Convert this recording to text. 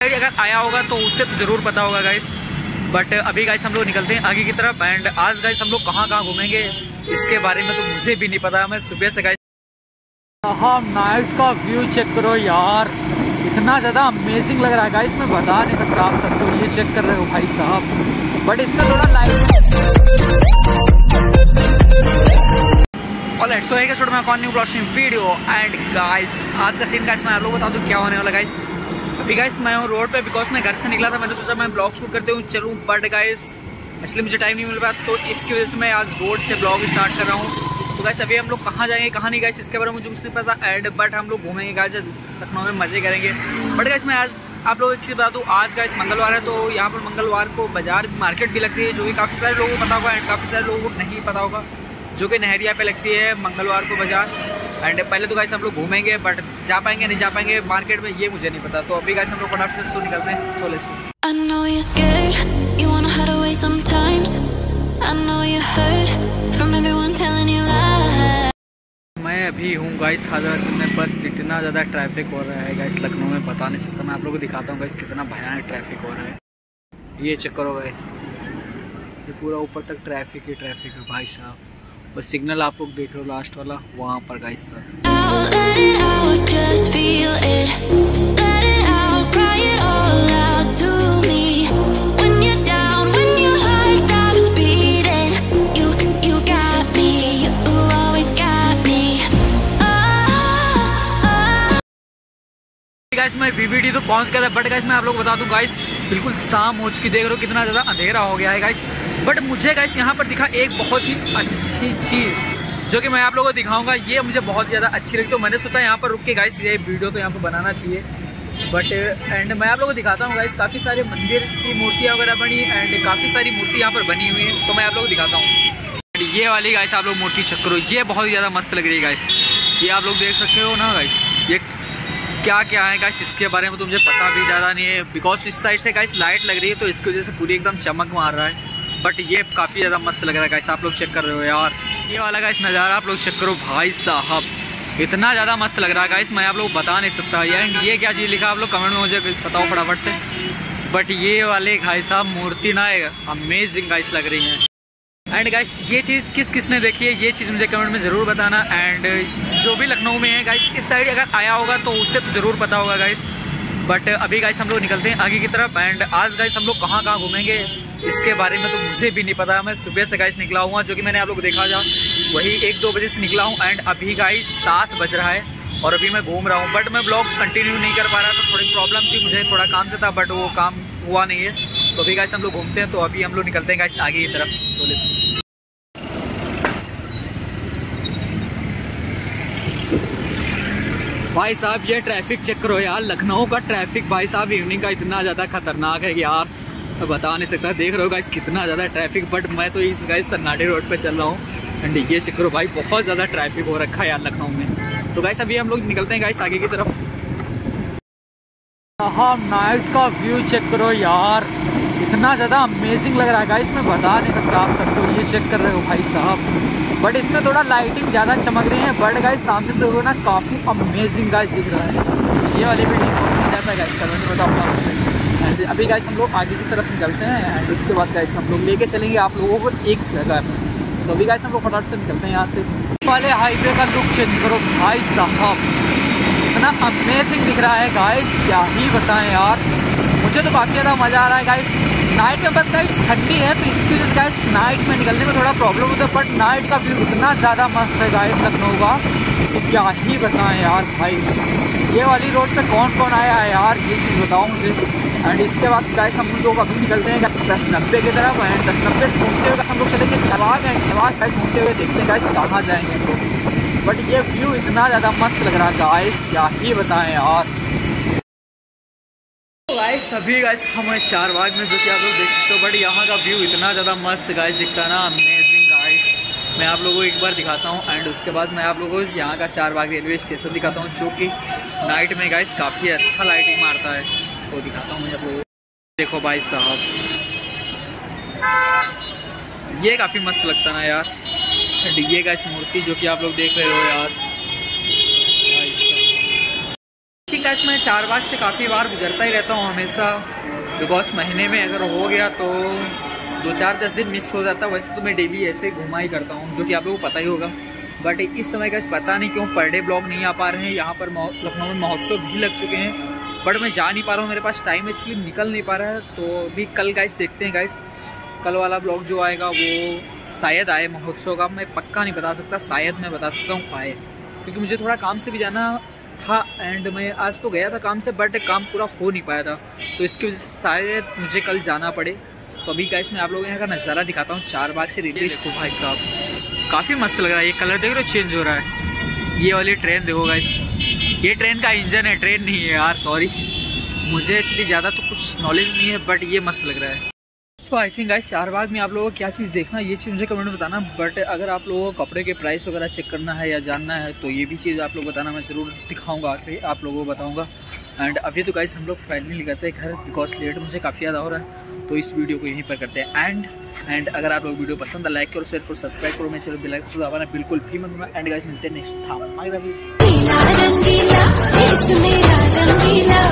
अगर आया होगा तो उससे तो ज़रूर पता होगा गाइस बट अभी गाइस हम लोग निकलते हैं आगे की तरफ़. एंड आज गाइस हम लोग कहाँ कहाँ घूमेंगे, इसके बारे में तो मुझे भी नहीं पता. मैं सुबह से गाइस हाँ नाइट का व्यू चेक करो यार. इतना ज़्यादा अमेजिंग लग रहा है गाइस मैं बता नहीं सकता आप सबको. ये चेक कर रहे हो भाई साहब. बट इसमें थोड़ा लाइट ऑलराइट सो है छोटा मैं कौन न्यू ब्लॉशिंग वीडियो एंड गाइस आज का सीन गाइस मैं आप लोग बता दूँ क्या होने वाला गाइस अभी गाइस मैं हूँ रोड पे बिकॉज़ मैं घर से निकला था, मैंने सोचा मैं ब्लॉग शूट करते हूँ, चलूँ बट गाइस इसलिए मुझे टाइम नहीं मिल रहा तो इसकी वजह से मैं आज रोड से ब्लॉग स्टार्ट कर रहा हूँ। तो गाइस अभी हम लोग कहाँ जाएँगे, कहाँ नहीं गाइस इसके बारे में मुझे कुछ नहीं पता एंड बट हम लोग घूमेंगे गाइस लखनऊ में मज़े करेंगे। बट गाइस मैं आज आप लोग एक चीज़ बता दूँ, आज गाइस मंगलवार है तो यहाँ पर मंगलवार को बाज़ार मार्केट भी लगती है, जो कि काफ़ी सारे लोगों को पता होगा एंड काफ़ी सारे लोगों को नहीं पता होगा, जो कि नहरिया पे लगती है मंगलवार को बाज़ार। एंड पहले तो गाइस हम लोग घूमेंगे बट जा पाएँगे नहीं जा पाएँगे मार्केट में ये मुझे नहीं पता। तो अभी गाइस हम लोग फटाफट से सो निकलते हैं। So let's. मैं अभी हूँ गाइस हज़रत में पर इतना ज़्यादा ट्रैफ़िक हो रहा है गाइस लखनऊ में पता नहीं सकता मैं आप लोगों को दिखाता हूँ गाइस कितना भयानक ट्रैफ़िक हो रहा है। ये चक्कर हो गाइस ये पूरा ऊपर तक ट्रैफ़िक ही ट्रैफ़िक है भाई साहब। बस सिग्नल आप लोग देख रहे हो लास्ट वाला वहाँ पर गाइस सर गाइस मैं वीवीडी तो पहुँच गया था बट गाइस मैं आप लोग बता दूँ गाइस बिल्कुल शाम हो चुकी देख रहे हो कितना ज़्यादा अंधेरा हो गया है गाइस बट मुझे गाइस यहाँ पर दिखा एक बहुत ही अच्छी चीज़, जो कि मैं आप लोगों को दिखाऊँगा। ये मुझे बहुत ज़्यादा अच्छी लगी। तो मैंने सोचा यहाँ पर रुक के गाइस ये वीडियो तो यहाँ पर बनाना चाहिए। बट एंड मैं आप लोगों को दिखाता हूँ गाइस काफ़ी सारे मंदिर की मूर्तियाँ वगैरह बनी एंड काफ़ी सारी मूर्ति यहाँ पर बनी हुई है तो मैं आप लोगों को दिखाता हूँ। ये वाली गाइस आप लोग मूर्ति चेक करो ये बहुत ज़्यादा मस्त लग रही है गाइस ये आप लोग देख सकते हो ना गाइस ये क्या क्या है गाइस इसके बारे में तो मुझे पता भी ज़्यादा नहीं है। बिकॉज़ इस साइड से गाइस लाइट लग रही है तो इसकी वजह से पूरी एकदम चमक मार रहा है। बट ये काफ़ी ज़्यादा मस्त लग रहा है गाइस आप लोग चेक कर रहे हो यार। ये वाला गाइस नज़ारा आप लोग चेक करो, भाई साहब। इतना ज़्यादा मस्त लग रहा है गाइस मैं आप लोग बता नहीं सकता। एंड ये क्या चीज़ लिखा आप लोग कमेंट में मुझे बताओ फटाफट से। बट ये वाले, भाई साहब, मूर्ति ना अमेजिंग गाइस लग रही हैं। एंड गाइस ये चीज़ किस, किसने देखी है? ये चीज़ मुझे कमेंट में ज़रूर बताना। एंड जो भी लखनऊ में है गाइस इस साइड अगर आया होगा तो उससे तो ज़रूर पता होगा गाइस बट अभी गाइस हम लोग निकलते हैं आगे की तरफ़। एंड आज गाइस हम लोग कहाँ कहाँ घूमेंगे? इसके बारे में तो मुझे भी नहीं पता। मैं सुबह से गाइस निकला हुआ, जो कि मैंने आप लोग देखा जा वही एक दो बजे से निकला हूँ एंड अभी गाइस सात बज रहा है और अभी मैं घूम रहा हूँ। बट मैं ब्लॉग कंटिन्यू नहीं कर पा रहा था, थोड़ी प्रॉब्लम थी, मुझे थोड़ा काम से था बट वो काम हुआ नहीं है। तो अभी गाइस हम लोग घूमते हैं तो अभी हम लोग निकलते हैं गाइस आगे की तरफ़। तो भाई साहब, ये ट्रैफ़िक चेक करो यार, लखनऊ का ट्रैफ़िक भाई साहब इवनिंग का इतना ज़्यादा खतरनाक है यार। मैं बता नहीं सकता, देख रहे हो गाइस कितना ज़्यादा ट्रैफ़िक बट मैं तो इस गाइस सन्नाडे रोड पे चल रहा हूँ। एंड ये करो भाई, बहुत ज़्यादा ट्रैफ़िक हो रखा है यार लखनऊ में। तो गाइस अभी हम लोग निकलते हैं गाइस आगे की तरफ़। हाँ नाइट का व्यू चेक करो यार। इतना ज़्यादा अमेजिंग लग रहा है गाइस मैं बता नहीं सकता आप सबको ये चेक कर रहे हो भाई साहब। बट इसमें थोड़ा लाइटिंग ज़्यादा चमक रही है बट गाइस सामने से देखो ना, काफ़ी अमेजिंग गाइस दिख रहा है। ये वाली बिल्डिंग जाता है गाइस कमेंट में बताऊँगा एंड अभी गाइस हम लोग आगे की तरफ़ निकलते हैं एंड उसके बाद गाइस हम लोग लेके चलेंगे आप लोगों को एक जगह पर सो अभी गाइस हम लोग फटाफट से निकलते हैं यहाँ से। वाले हाईवे का लुक चेंज करो भाई साहब। इतना अमेजिंग दिख रहा है गाइस क्या ही बताएँ यार। मुझे तो काफ़ी ज़्यादा मज़ा आ रहा है गाइस नाइट में बस गाइस ठंडी है तो इसकी वजह गाइस नाइट में निकलने में थोड़ा प्रॉब्लम होता है बट नाइट का व्यू इतना ज़्यादा मस्त है गाइस लखनऊ का तो क्या ही बताएँ यार भाई। ये वाली रोड पे कौन कौन आया है यार, ये चीज़ बताओ मुझे। एंड इसके बाद गाइस हम लोग अभी निकलते हैं दस नब्बे की तरफ़ एंड दस नब्बे से घूमते हुए हम लोग चलेंगे छलाग एंड छलाग गाइस घूमते हुए देखते हैं गाइस कहाँ जाएँगे हम लोग। बट ये व्यू इतना ज़्यादा मस्त लग रहा गाइस क्या ही बताएँ यार। गाइस सभी गाइस हमें चार बाग में जो कि आप लोग देख सकते हो बट यहाँ का व्यू इतना ज़्यादा मस्त गाइस दिखता ना अमेजिंग गाइस मैं आप लोगों को एक बार दिखाता हूँ एंड उसके बाद मैं आप लोगों को यहाँ का चार बाग रेलवे स्टेशन दिखाता हूँ, जो कि नाइट में गाइस काफ़ी अच्छा लाइटिंग मारता है। तो दिखाता हूँ मैं आप लोगों देखो भाई साहब। ये काफ़ी मस्त लगता ना यार। ये गाइस मूर्ति जो कि आप लोग देख रहे हो यार। मैं चार बाग से काफ़ी बार गुजरता ही रहता हूँ हमेशा। बिकॉज़ महीने में अगर हो गया तो दो चार दस दिन मिस हो जाता। है वैसे तो मैं डेली ऐसे घुमा ही करता हूँ, जो कि आप लोगों को पता ही होगा। बट इस समय का पता नहीं क्यों पर डे ब्लॉग नहीं आ पा रहे हैं। यहाँ पर लखनऊ में महोत्सव भी लग चुके हैं। बट मैं जा नहीं पा रहा हूँ मेरे पास टाइम एक्चुअली निकल नहीं पा रहा है। तो अभी कल गाइस देखते हैं गाइस कल वाला ब्लॉग जो आएगा वो शायद आए महोत्सव का मैं पक्का नहीं बता सकता शायद मैं बता सकता हूँ आए। क्योंकि मुझे थोड़ा काम से भी जाना था एंड मैं आज तो गया था काम से बट काम पूरा हो नहीं पाया था। तो इसकी वजह से शायद मुझे कल जाना पड़े। तो अभी गाइस मैं आप लोगों यहाँ का नज़ारा दिखाता हूँ चार बाग से रेलवे स्टेशन भाई साहब। काफ़ी मस्त लग रहा है ये कलर देख रहे हो चेंज हो रहा है। ये वाली ट्रेन देखो गाइस ये ट्रेन का इंजन है ट्रेन नहीं है यार सॉरी मुझे एक्चुअली ज़्यादा तो कुछ नॉलेज नहीं है बट ये मस्त लग रहा है. सो आई थिंक गाइस चार बाग में आप लोगों को क्या चीज़ देखना ये चीज़ मुझे कमेंट में बताना बट अगर आप लोगों को कपड़े के प्राइस वगैरह चेक करना है या जानना है तो ये भी चीज़ आप लोग बताना, मैं ज़रूर दिखाऊँगा आखिरी, आप लोगों को बताऊँगा. एंड अभी तो गाइस हम लोग फाइनली करते हैं घर बिकॉज़ लेट मुझे काफ़ी ज़्यादा हो रहा है तो इस वीडियो को यहीं पर करते हैं एंड एंड अगर आप लोग वीडियो पसंद है लाइक करो शेयर करो सब्सक्राइब करो, मैं चलो बिल्कुल बिल्कुल भी एंड गाइस मिलते हैं नेक्स्ट था इसमें रंगीला